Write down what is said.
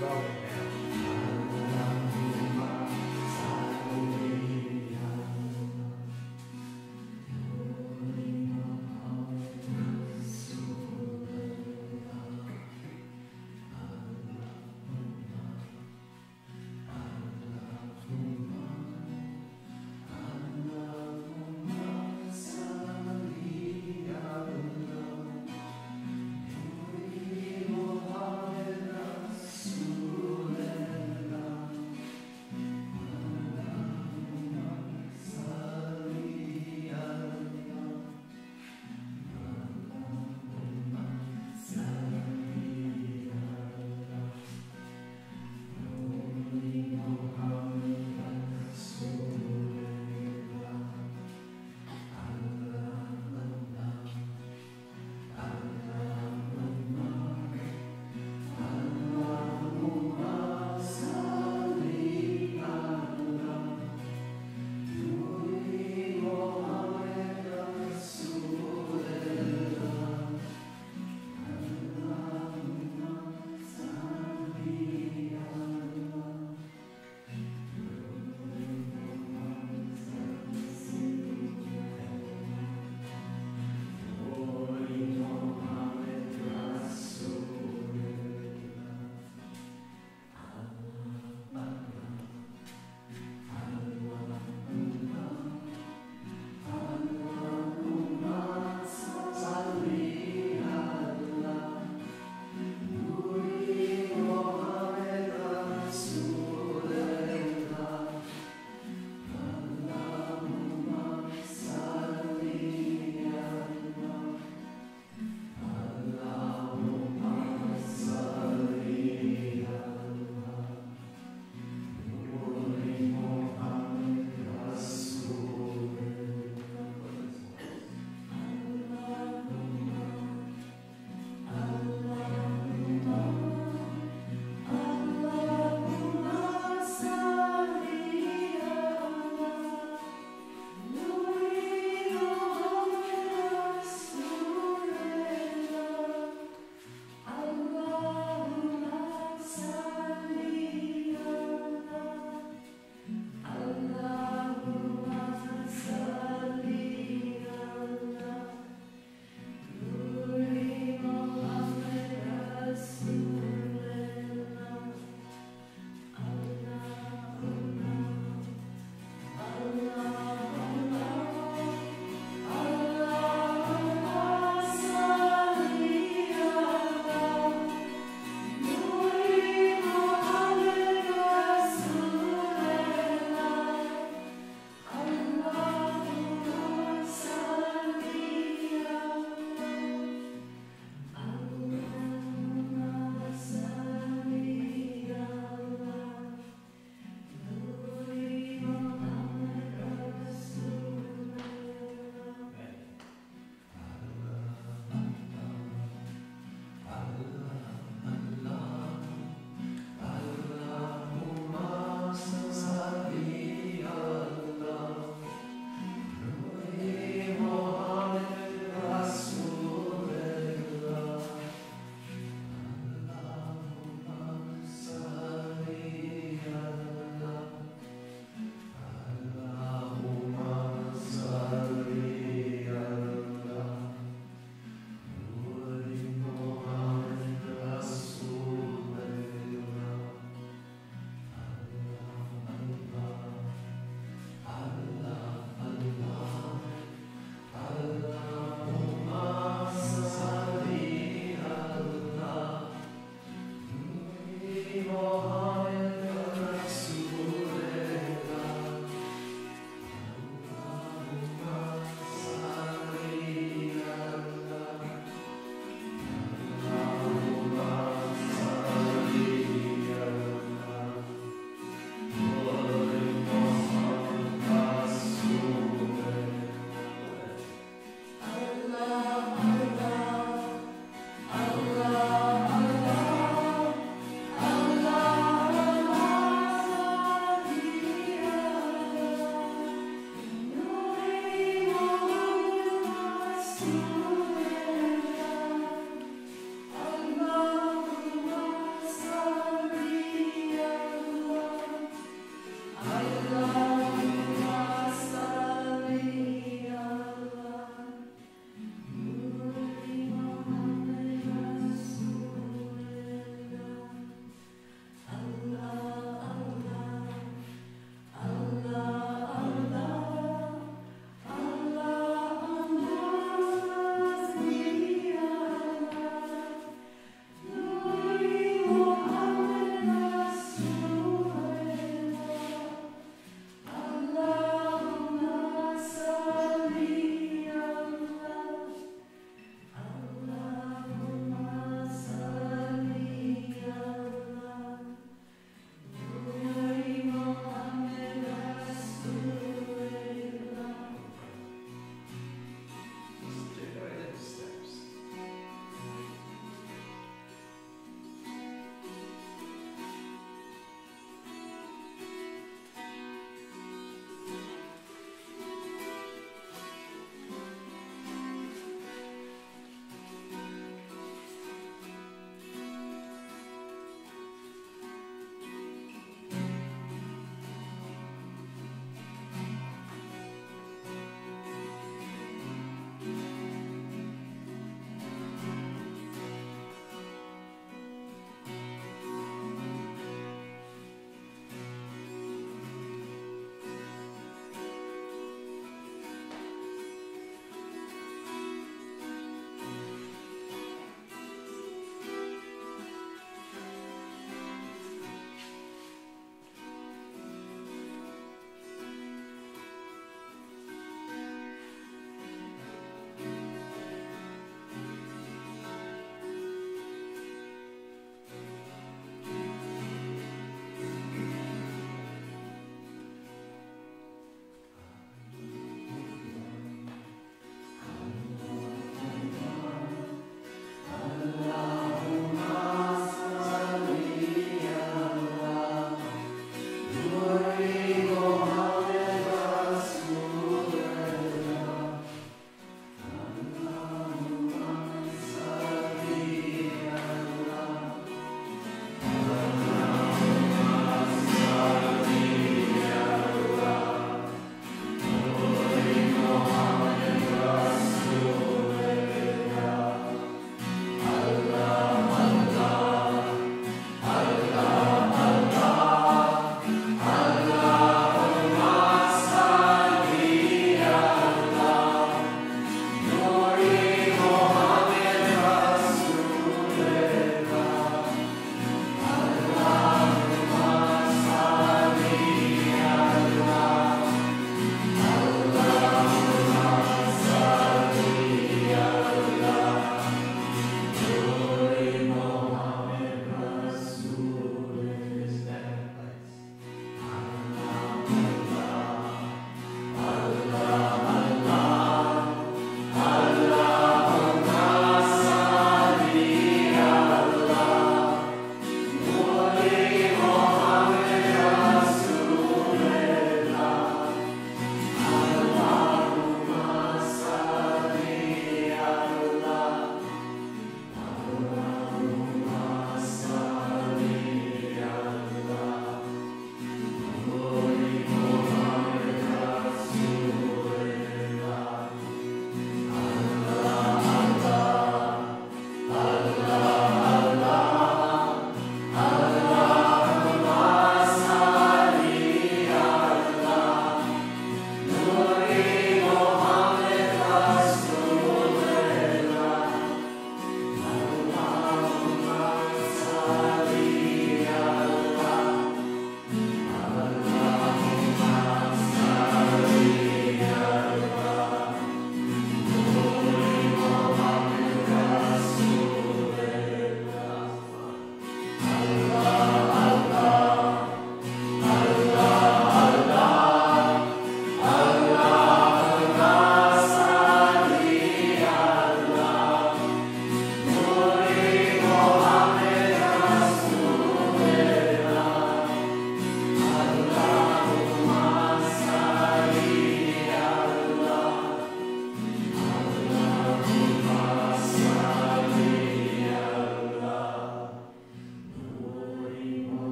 Love.